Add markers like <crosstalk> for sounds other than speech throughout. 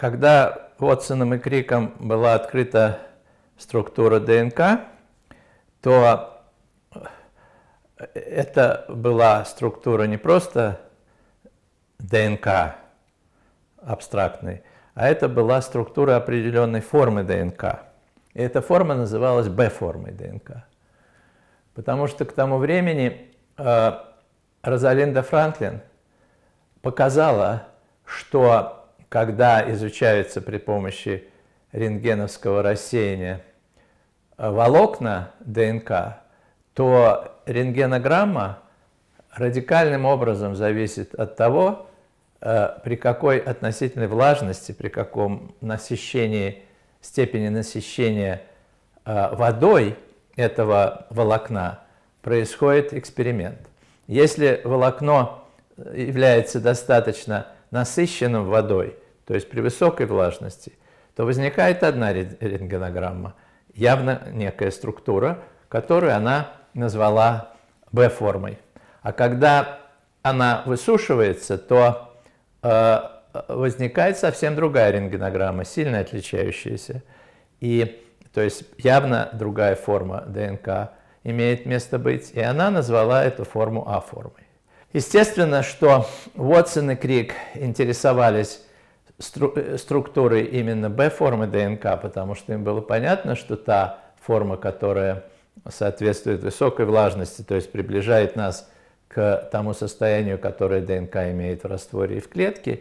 когда Уотсоном и Криком была открыта структура ДНК, то это была структура не просто ДНК абстрактной, а это была структура определенной формы ДНК. И эта форма называлась Б-формой ДНК. Потому что к тому времени э, Розалинда Франклин показала, что когда изучаются при помощи рентгеновского рассеяния э, волокна ДНК, то рентгенограмма радикальным образом зависит от того, э, при какой относительной влажности, при каком насыщении, степени насыщения э, водой этого волокна происходит эксперимент. Если волокно является достаточно насыщенным водой, то есть при высокой влажности, то возникает одна рентгенограмма, явно некая структура, которую она назвала B-формой. А когда она высушивается, то э, возникает совсем другая рентгенограмма, сильно отличающаяся. И, то есть явно другая форма ДНК имеет место быть, и она назвала эту форму А-формой. Естественно, что Уотсон и Крик интересовались стру структурой именно Б-формы ДНК, потому что им было понятно, что та форма, которая соответствует высокой влажности, то есть приближает нас к тому состоянию, которое ДНК имеет в растворе и в клетке,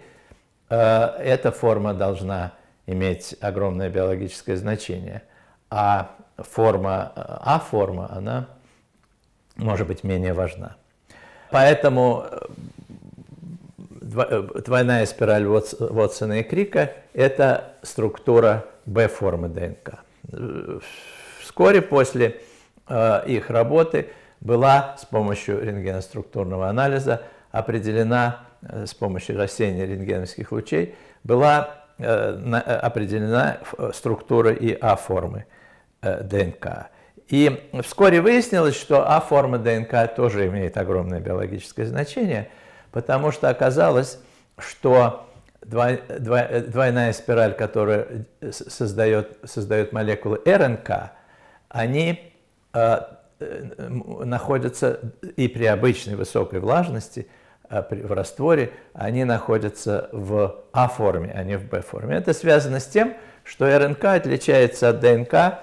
э, эта форма должна иметь огромное биологическое значение. А форма, э, А-форма, она может быть менее важна. Поэтому э, двойная спираль Вотсона и Крика – это структура Б-формы ДНК. Вскоре после Э, их работы была с помощью рентгеноструктурного анализа определена, э, с помощью рассеяния рентгеновских лучей, была э, определена структура и А-формы ДНК. И вскоре выяснилось, что А-форма ДНК тоже имеет огромное биологическое значение, потому что оказалось, что двойная спираль, которая создает, создает молекулы РНК, они а, э, находятся и при обычной высокой влажности а, в растворе, они находятся в А-форме, а не в Б-форме. Это связано с тем, что РНК отличается от ДНК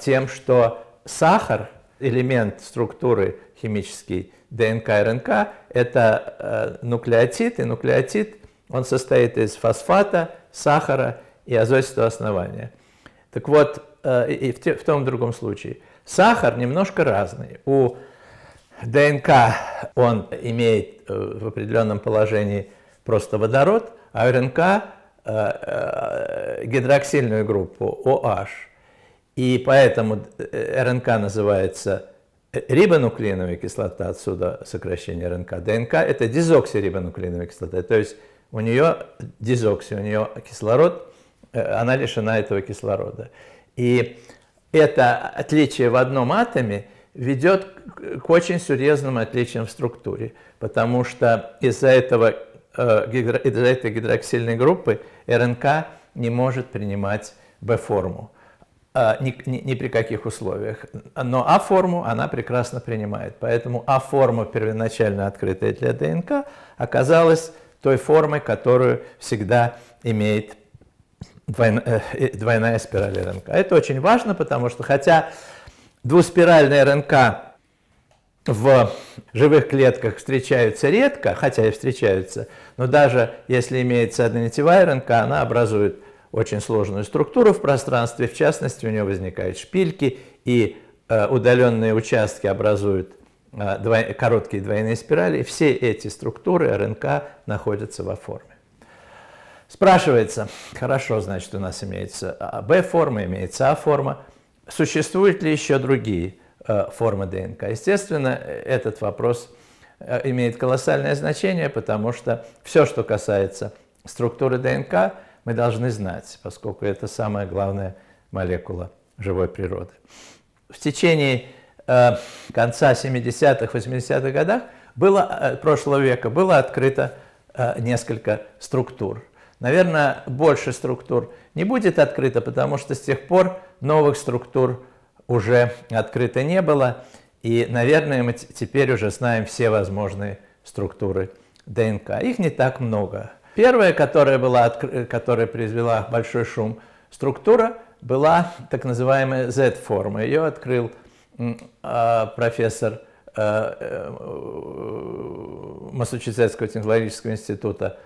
тем, что сахар, элемент структуры химический ДНК и РНК, это нуклеотид, и нуклеотид, он состоит из фосфата, сахара и азотистого основания. Так вот, и в том и в другом случае – Сахар немножко разный. У ДНК он имеет э, в определенном положении просто водород, а у РНК э, э, гидроксильную группу OH. И поэтому РНК называется рибонуклеиновая кислота, отсюда сокращение РНК. ДНК – это дезоксирибонуклеиновая кислота, то есть у нее дезокси, у нее кислород, она лишена этого кислорода. И это отличие в одном атоме ведет к очень серьезным отличиям в структуре, потому что из-за этого э, из этой гидроксильной группы РНК не может принимать Б-форму э, ни, ни, ни при каких условиях. Но А-форму она прекрасно принимает. Поэтому А-форма, первоначально открытая для ДНК, оказалась той формой, которую всегда имеет двойная, э, двойная спираль РНК. Это очень важно, потому что хотя двуспиральная РНК в живых клетках встречаются редко, хотя и встречаются, но даже если имеется однонитевая РНК, она образует очень сложную структуру в пространстве, в частности, у нее возникают шпильки, и э, удаленные участки образуют э, двой, короткие двойные спирали, и все эти структуры РНК находятся во форме. Спрашивается, хорошо, значит, у нас имеется Б-форма, имеется А-форма. Существуют ли еще другие э, формы ДНК? Естественно, этот вопрос имеет колоссальное значение, потому что все, что касается структуры ДНК, мы должны знать, поскольку это самая главная молекула живой природы. В течение э, конца 70-х, 80-х годах было, прошлого века было открыто несколько структур – наверное, больше структур не будет открыто, потому что с тех пор новых структур уже открыто не было. И, наверное, мы теперь уже знаем все возможные структуры ДНК. Их не так много. Первая, которая, была, которая произвела большой шум, структура была так называемая Z-форма. Ее открыл э, профессор э, э, Массачусетского технологического института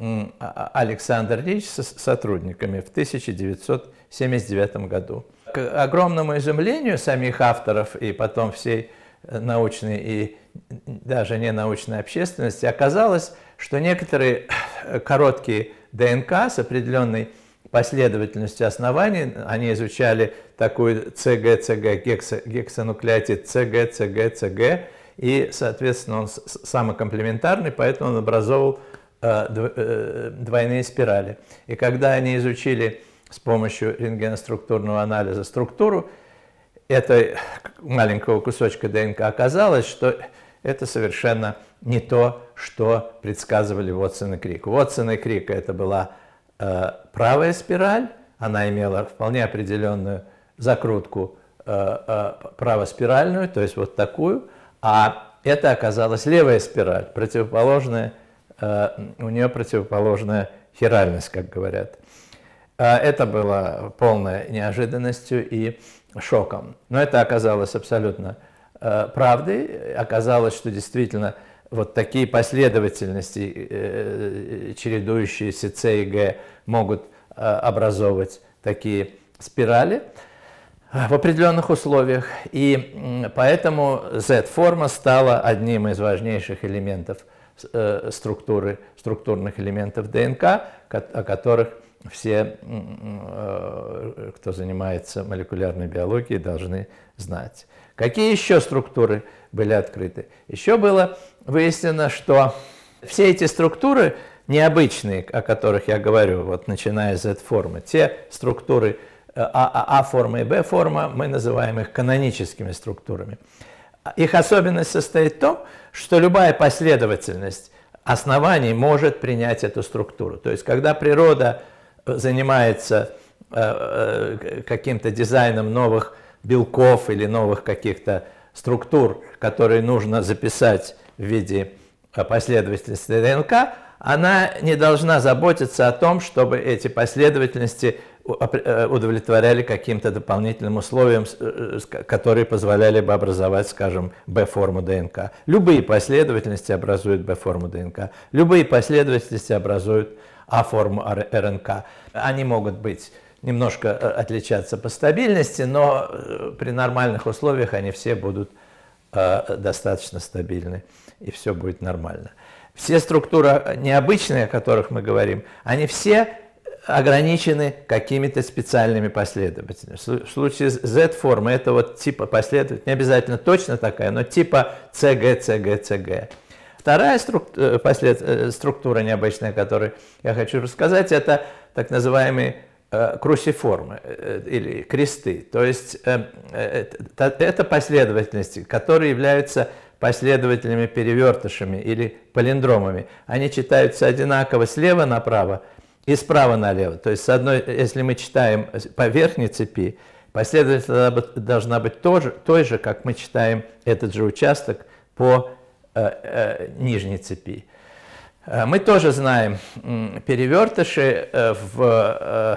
а, Александр Рич с сотрудниками в 1979 году. К огромному изумлению самих авторов и потом всей научной и даже не научной общественности оказалось, что некоторые короткие ДНК с определенной последовательностью оснований, они изучали такую ЦГ, ЦГ, гексо, гексонуклеотид ЦГ, ЦГ, ЦГ, и, соответственно, он самокомплементарный, поэтому он образовал э, э, двойные спирали. И когда они изучили с помощью рентгеноструктурного анализа структуру этой маленького кусочка ДНК, оказалось, что это совершенно не то, что предсказывали Вотсон и Крик. Вотсон и Крик это была э, правая спираль, она имела вполне определенную закрутку э, э, правоспиральную, то есть вот такую, а это оказалась левая спираль, противоположная, э, у нее противоположная хиральность, как говорят. Э, это было полной неожиданностью и шоком. Но это оказалось абсолютно правдой. Оказалось, что действительно вот такие последовательности, э, чередующиеся С и Г, могут э, образовывать такие спирали в определенных условиях. И поэтому Z-форма стала одним из важнейших элементов э, структуры, структурных элементов ДНК, о которых все, кто занимается молекулярной биологией, должны знать. Какие еще структуры были открыты? Еще было выяснено, что все эти структуры необычные, о которых я говорю, вот начиная с Z-формы, те структуры А-форма а, а и Б-форма, мы называем их каноническими структурами. Их особенность состоит в том, что любая последовательность оснований может принять эту структуру. То есть, когда природа занимается э, э, каким-то дизайном новых белков или новых каких-то структур, которые нужно записать в виде э, последовательности ДНК, она не должна заботиться о том, чтобы эти последовательности э, удовлетворяли каким-то дополнительным условиям, э, которые позволяли бы образовать, скажем, Б-форму ДНК. Любые последовательности образуют Б-форму ДНК, любые последовательности образуют А-форму РНК. Они могут быть немножко э, отличаться по стабильности, но э, при нормальных условиях они все будут э, достаточно стабильны, и все будет нормально. Все структуры необычные, о которых мы говорим, они все ограничены какими-то специальными последовательностями. В случае Z-формы это вот типа последовательность, не обязательно точно такая, но типа CG, CG, CG. Вторая структура, послед... структура необычная, о которой я хочу рассказать, это так называемые крусиформы э, или кресты. То есть э, это последовательности, которые являются последовательными перевертышами или палиндромами. Они читаются одинаково слева направо и справа налево. То есть, с одной, если мы читаем по верхней цепи, последовательность должна быть тоже, той же, как мы читаем этот же участок по э, э, нижней цепи. Мы тоже знаем перевертыши в Э,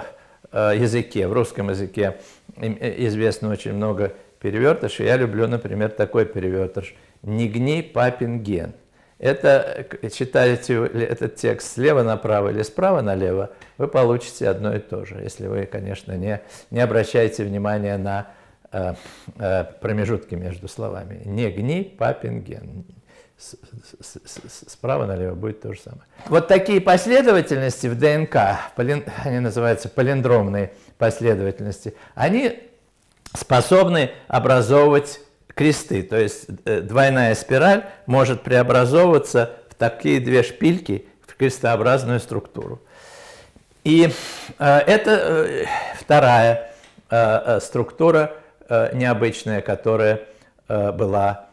языке, в русском языке э, известно очень много перевертышей. Я люблю, например, такой перевертыш. «Не гни папин ген». Это, читаете этот текст слева направо или справа налево, вы получите одно и то же, если вы, конечно, не, не обращаете внимания на э, э, промежутки между словами. «Не гни папин ген» справа налево будет то же самое. Вот такие последовательности в ДНК, они называются полиндромные последовательности, они способны образовывать кресты, то есть э, двойная спираль может преобразовываться в такие две шпильки, в крестообразную структуру. И э, это э, вторая э, структура э, необычная, которая э, была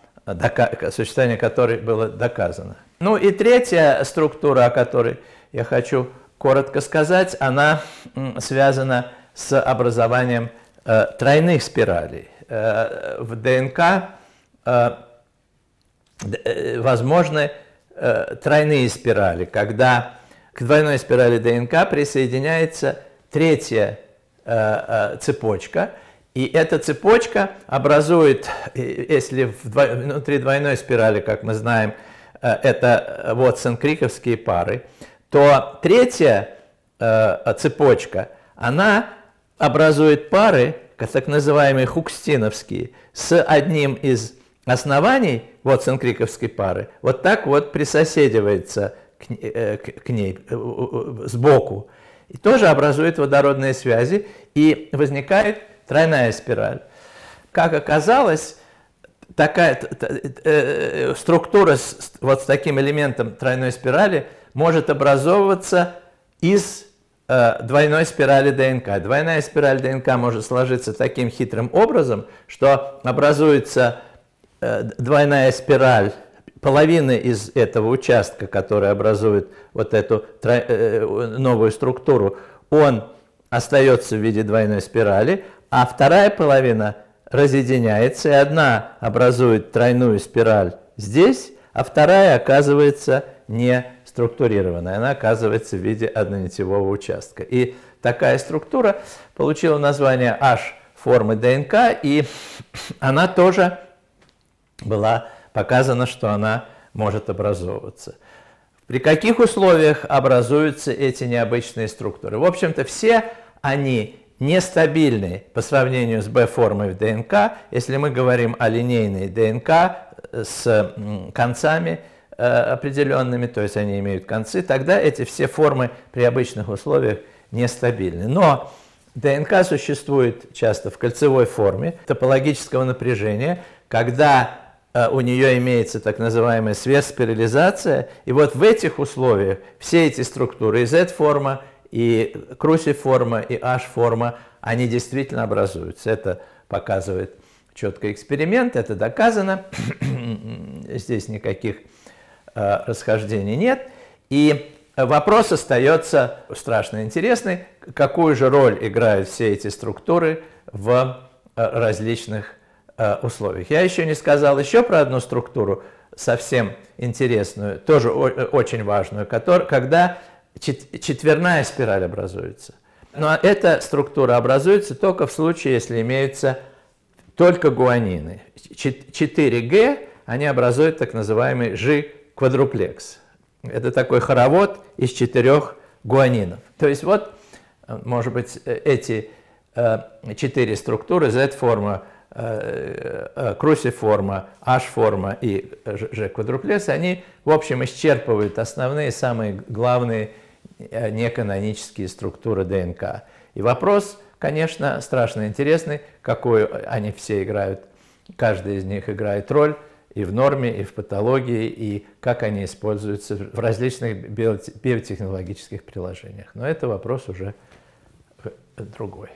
существование которой было доказано. Ну и третья структура, о которой я хочу коротко сказать, она связана с образованием э, тройных спиралей. Э, в ДНК э, возможны тройные спирали, когда к двойной спирали ДНК присоединяется третья цепочка, и эта цепочка образует, если внутри двойной спирали, как мы знаем, это Вотсон-Криковские пары, то третья э, цепочка, она образует пары, так называемые хукстиновские, с одним из оснований Вотсон-Криковской пары, вот так вот присоседивается к, э, ней э, сбоку. И тоже образует водородные связи, и возникает тройная спираль. Как оказалось, такая э, структура с, вот с таким элементом тройной спирали – может образовываться из э, двойной спирали ДНК. Двойная спираль ДНК может сложиться таким хитрым образом, что образуется э, двойная спираль половины из этого участка, который образует вот эту э, новую структуру, он остается в виде двойной спирали, а вторая половина разъединяется, и одна образует тройную спираль здесь, а вторая оказывается не структурированная, она оказывается в виде однонитевого участка. И такая структура получила название H-формы ДНК, и <clears throat> она тоже была показана, что она может образовываться. При каких условиях образуются эти необычные структуры? В общем-то, все они нестабильны по сравнению с B-формой в ДНК. Если мы говорим о линейной ДНК с концами, Э, определенными, то есть они имеют концы, тогда эти все формы при обычных условиях нестабильны. Но ДНК существует часто в кольцевой форме топологического напряжения, когда э, у нее имеется так называемая сверхспирализация, и вот в этих условиях все эти структуры, и Z-форма, и Круси-форма, и H-форма, они действительно образуются. Это показывает четко эксперимент, это доказано. <clears throat> Здесь никаких Э, расхождений нет. И вопрос остается страшно интересный, какую же роль играют все эти структуры в э, различных э, условиях. Я еще не сказал еще про одну структуру, совсем интересную, тоже очень важную, когда четверная спираль образуется. Но эта структура образуется только в случае, если имеются только гуанины. 4G, они образуют так называемый G квадруплекс. Это такой хоровод из четырех гуанинов. То есть вот, может быть, эти э, четыре структуры, Z-форма, э, э, крусиформа, H-форма и G-квадруплекс, они, в общем, исчерпывают основные, самые главные неканонические структуры ДНК. И вопрос, конечно, страшно интересный, какую они все играют, каждый из них играет роль и в норме, и в патологии, и как они используются в различных биотехнологических приложениях. Но это вопрос уже другой.